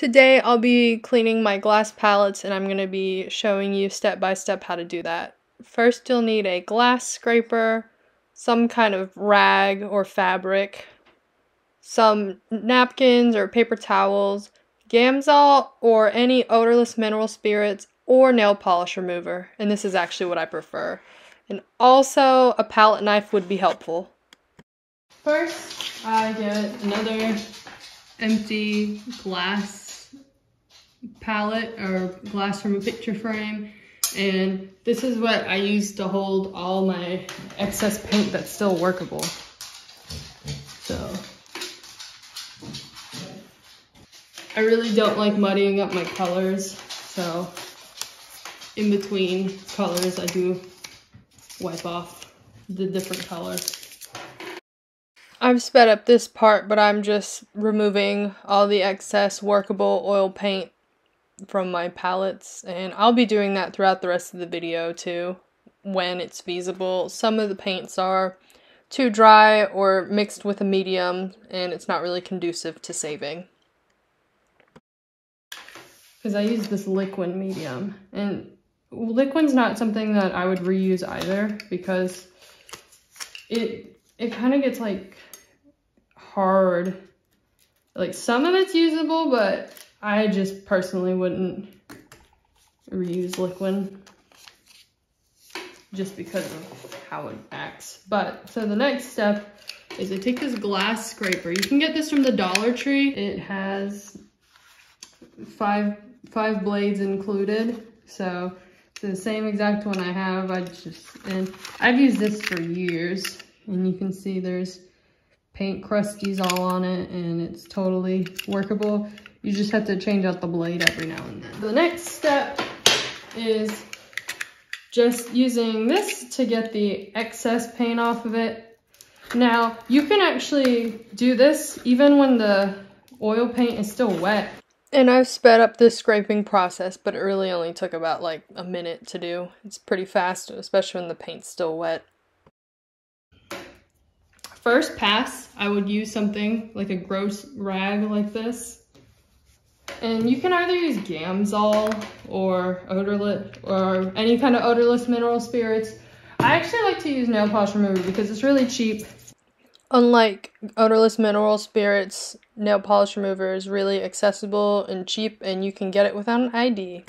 Today I'll be cleaning my glass palettes and I'm going to be showing you step by step how to do that. First you'll need a glass scraper, some kind of rag or fabric, some napkins or paper towels, Gamsol or any odorless mineral spirits or nail polish remover, and this is actually what I prefer. And also a palette knife would be helpful. First, I get another empty glass palette or glass from a picture frame and this is what I use to hold all my excess paint that's still workable. So, I really don't like muddying up my colors, so in between colors I do wipe off the different colors. I've sped up this part, but I'm just removing all the excess workable oil paint from my palettes and I'll be doing that throughout the rest of the video too when it's feasible. Some of the paints are too dry or mixed with a medium and it's not really conducive to saving. Because I use this liquid medium and liquid's not something that I would reuse either because it it kind of gets like hard. Like some of it's usable, but I just personally wouldn't reuse liquid just because of how it acts. But, so the next step is I take this glass scraper. You can get this from the Dollar Tree. It has five, five blades included. So it's the same exact one I have. I just, and I've used this for years. And you can see there's paint crusties all on it and it's totally workable. You just have to change out the blade every now and then. The next step is just using this to get the excess paint off of it. Now, you can actually do this even when the oil paint is still wet. And I've sped up this scraping process, but it really only took about like a minute to do. It's pretty fast, especially when the paint's still wet. First pass, I would use something like a gross rag like this and you can either use Gamsol or odorless or any kind of odorless mineral spirits. I actually like to use nail polish remover because it's really cheap. Unlike odorless mineral spirits, nail polish remover is really accessible and cheap and you can get it without an ID.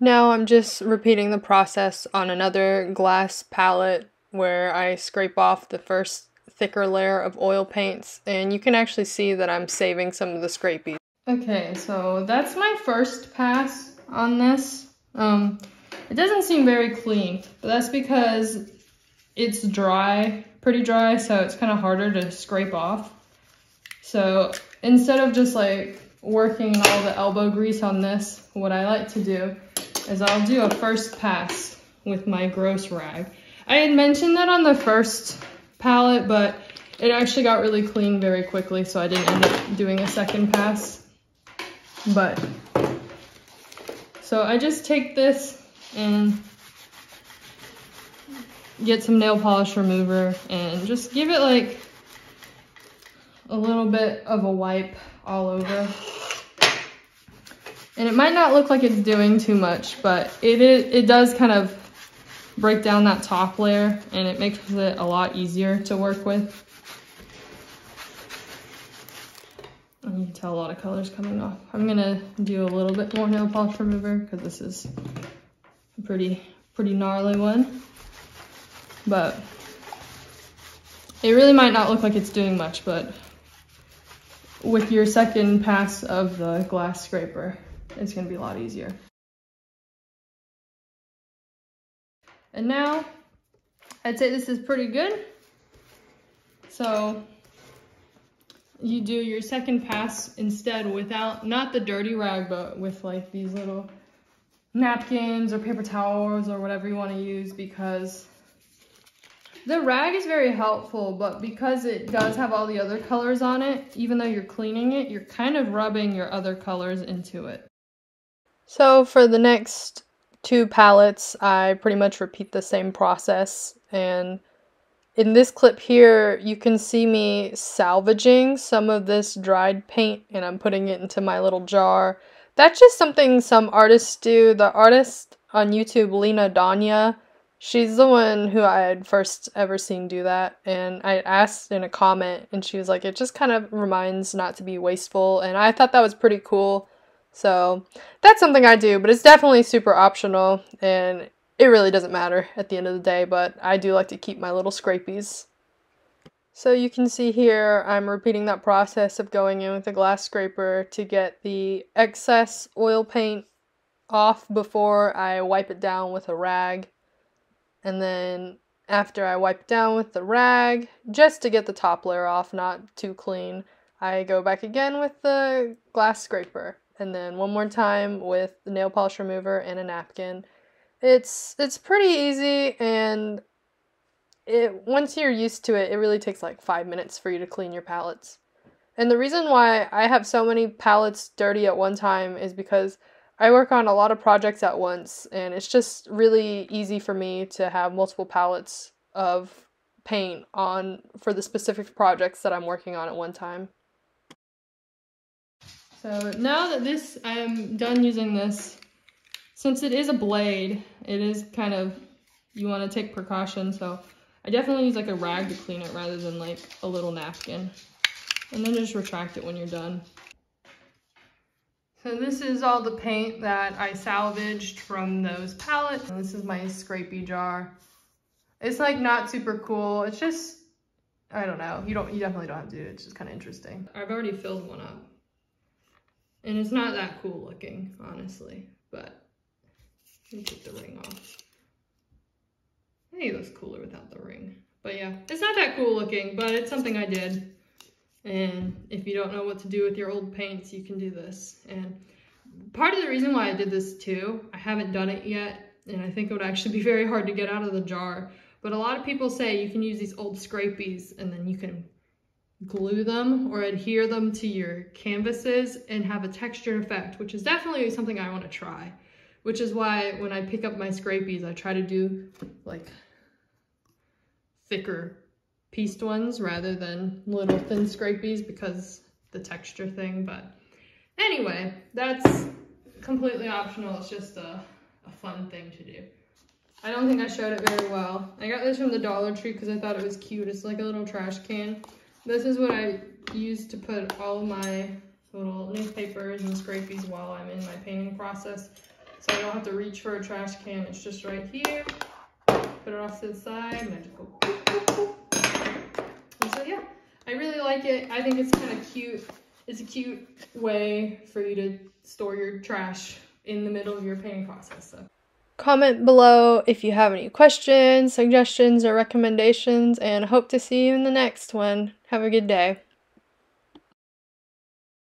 Now I'm just repeating the process on another glass palette where I scrape off the first thicker layer of oil paints and you can actually see that I'm saving some of the scrapies. Okay, so that's my first pass on this. Um, it doesn't seem very clean, but that's because it's dry, pretty dry, so it's kind of harder to scrape off. So instead of just like working all the elbow grease on this, what I like to do is I'll do a first pass with my gross rag. I had mentioned that on the first palette, but it actually got really clean very quickly, so I didn't end up doing a second pass. But, so I just take this and get some nail polish remover and just give it like a little bit of a wipe all over. And it might not look like it's doing too much, but it, it, it does kind of break down that top layer and it makes it a lot easier to work with. You can tell a lot of colors coming off. I'm gonna do a little bit more nail polish remover because this is a pretty, pretty gnarly one. But it really might not look like it's doing much, but with your second pass of the glass scraper, it's gonna be a lot easier. And now, I'd say this is pretty good. So you do your second pass instead without, not the dirty rag, but with like these little napkins or paper towels or whatever you want to use because the rag is very helpful, but because it does have all the other colors on it, even though you're cleaning it, you're kind of rubbing your other colors into it. So for the next two palettes, I pretty much repeat the same process and in this clip here, you can see me salvaging some of this dried paint and I'm putting it into my little jar. That's just something some artists do. The artist on YouTube, Lena Danya, she's the one who I had first ever seen do that. And I asked in a comment and she was like, it just kind of reminds not to be wasteful. And I thought that was pretty cool. So that's something I do, but it's definitely super optional and it really doesn't matter at the end of the day, but I do like to keep my little scrapies. So you can see here, I'm repeating that process of going in with a glass scraper to get the excess oil paint off before I wipe it down with a rag. And then after I wipe down with the rag, just to get the top layer off, not too clean, I go back again with the glass scraper. And then one more time with the nail polish remover and a napkin it's it's pretty easy and it once you're used to it, it really takes like 5 minutes for you to clean your palettes. And the reason why I have so many palettes dirty at one time is because I work on a lot of projects at once and it's just really easy for me to have multiple palettes of paint on for the specific projects that I'm working on at one time. So now that this, I am done using this, since it is a blade, it is kind of, you want to take precautions. So I definitely use like a rag to clean it rather than like a little napkin. And then just retract it when you're done. So this is all the paint that I salvaged from those palettes. And this is my scrapey jar. It's like not super cool. It's just, I don't know. You don't, you definitely don't have to do it. It's just kind of interesting. I've already filled one up. And it's not that cool looking, honestly, but let me take the ring off. I think it looks cooler without the ring. But yeah, it's not that cool looking, but it's something I did. And if you don't know what to do with your old paints, you can do this. And part of the reason why I did this too, I haven't done it yet, and I think it would actually be very hard to get out of the jar. But a lot of people say you can use these old scrapies and then you can glue them or adhere them to your canvases and have a textured effect, which is definitely something I want to try which is why when I pick up my scrapies, I try to do like thicker pieced ones rather than little thin scrapies because the texture thing. But anyway, that's completely optional. It's just a, a fun thing to do. I don't think I showed it very well. I got this from the Dollar Tree because I thought it was cute. It's like a little trash can. This is what I use to put all my little newspapers and scrapies while I'm in my painting process. So I don't have to reach for a trash can. It's just right here. Put it off to the side boop. And so yeah, I really like it. I think it's kind of cute. It's a cute way for you to store your trash in the middle of your painting process. So. Comment below if you have any questions, suggestions, or recommendations, and hope to see you in the next one. Have a good day.